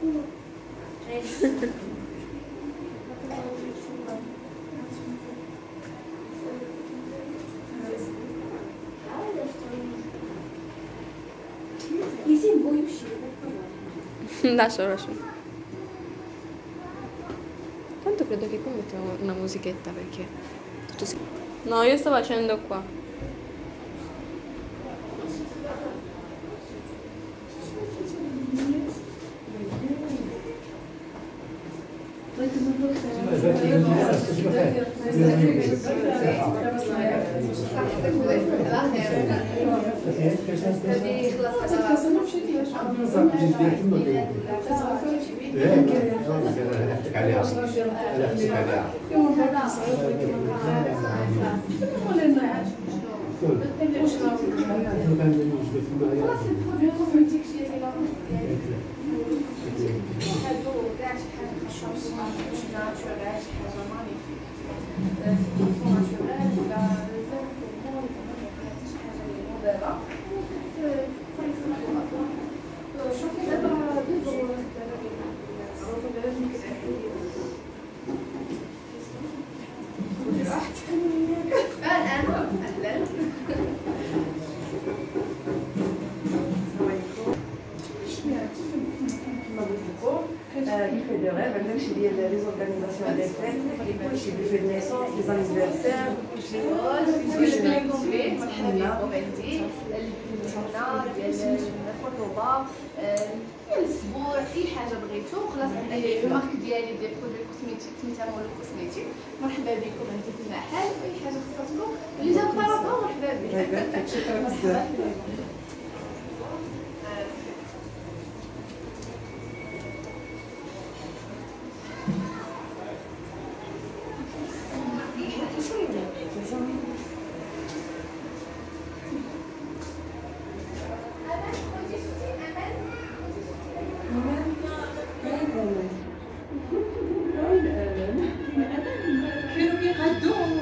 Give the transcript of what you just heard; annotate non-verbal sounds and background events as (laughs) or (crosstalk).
(laughs) lascio, lascio. Tanto credo che qua mettiamo una musichetta perché tutto si... No, io sto facendo qua. Eu não vou dar, eu não vou ter que mandar. Não vou ler nada. Euh, fait des rêves, même chez les, les organisations des fêtes, chez les fêtes de naissance, les anniversaires. كل بنكم في مرحبا بكم عندي الحفله ديال آه، ديال الأسبوع اي حاجة بغيتو خلاص في ال marque ديالي ديال produits cosmétiques سميتها مولو cosmétique مرحبا بكم عندي في المحل اي حاجة خصاتكم اللي جا طرفه مرحبا بك شكرا بزاف doing?